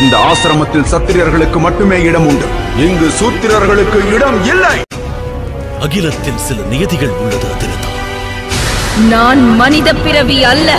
இந்த ஆசிரமத்தில் சத்திரியர்களுக்கு மட்டுமே இடம் உண்டு. இங்கு சூத்திரர்களுக்கு இடம் இல்லை. அகிலத்தில் சில நியதிகள் உள்ளது அதிரதா நான் மனித பிறவி அல்ல.